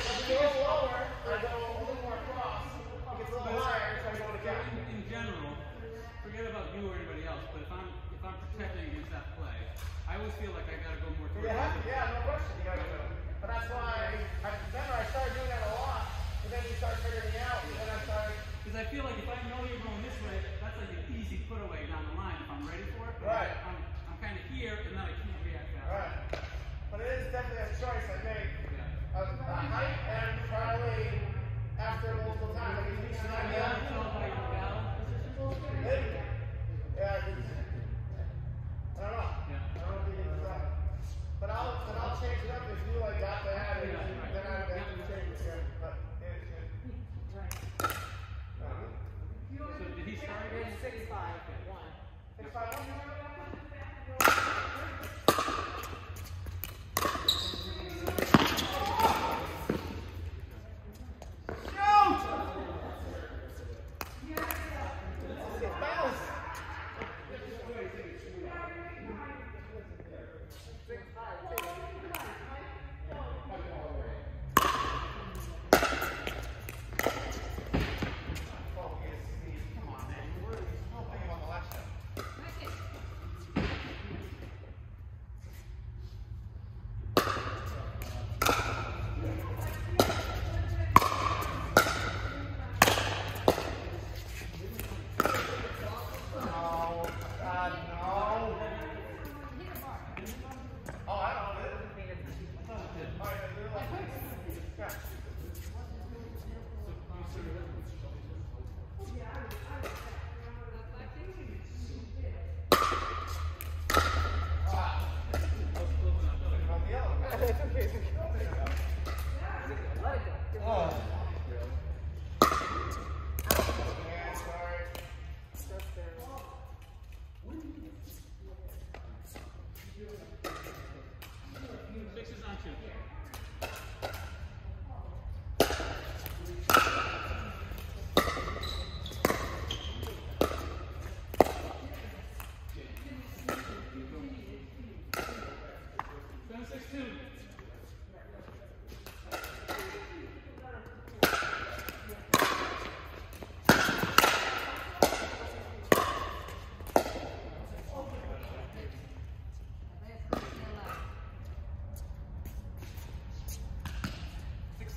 In, general, forget about you or anybody else, but if I'm if I'm protecting against that play, I always feel like I gotta go more towards You the have to, middle. yeah, no question. You gotta it. But that's why I remember I started doing that a lot. And then you start figuring me out. And then I started. Because I feel like if I know you're going this way, that's like an easy put away down the line if I'm ready for it. But Right. I'm, I'm kind of here, and then I can't react fast. Right. But it is definitely a choice I made. A height and probably after multiple times, like you should Are not you be able able to tell by your battle position? Maybe. Yeah, I can- I don't know. Yeah. I don't know if you can decide. But I'll, but I'll change it up if you like got the habit, right. then I would have to change it again. But yeah, it's good. Uh, So did he start again? Six five one. Six, five, one?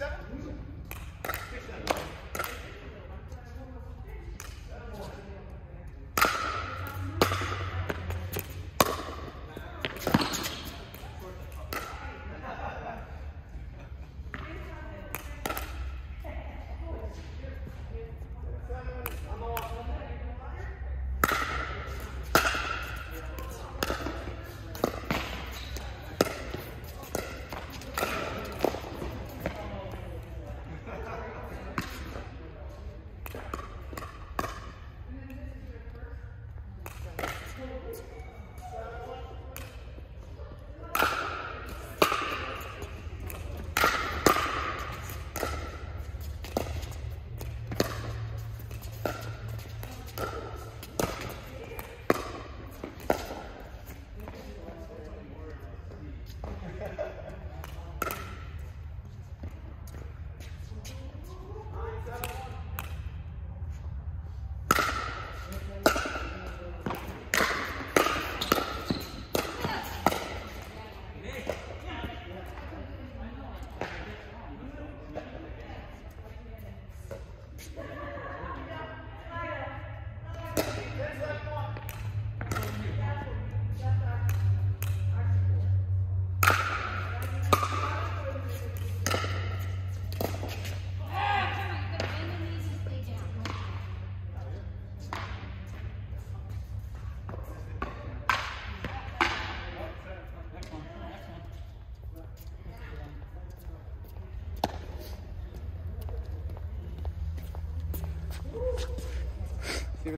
Seven?